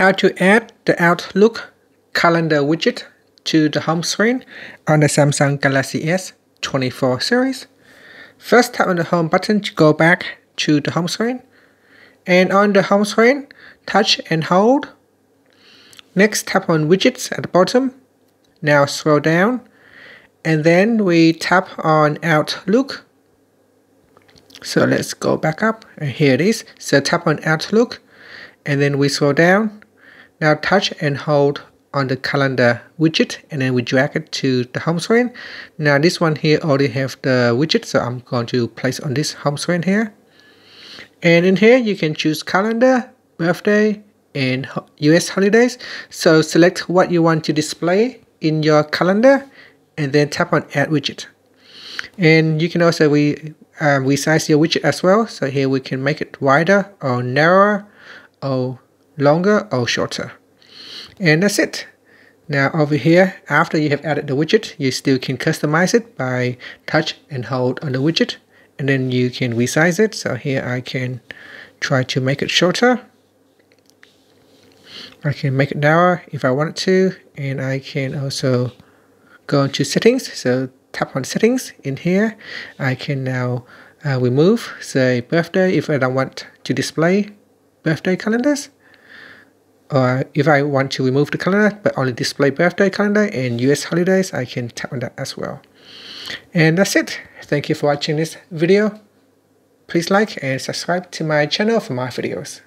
how to add the Outlook calendar widget to the home screen on the Samsung Galaxy S24 series. First tap on the home button to go back to the home screen. And on the home screen, touch and hold. Next tap on widgets at the bottom. Now scroll down. And then we tap on Outlook. So let's go back up and here it is. So tap on Outlook and then we scroll down. Now touch and hold on the calendar widget and then we drag it to the home screen. Now this one here already have the widget so I'm going to place on this home screen here. And in here you can choose calendar, birthday, and US holidays. So select what you want to display in your calendar and then tap on add widget. And you can also re, uh, resize your widget as well. So here we can make it wider or narrower or longer or shorter. And that's it. Now over here, after you have added the widget, you still can customize it by touch and hold on the widget. And then you can resize it. So here I can try to make it shorter. I can make it narrower if I want to. And I can also go into settings. So tap on settings in here. I can now uh, remove say birthday if I don't want to display birthday calendars or if I want to remove the calendar but only display birthday calendar and US holidays I can tap on that as well. And that's it. Thank you for watching this video. Please like and subscribe to my channel for more videos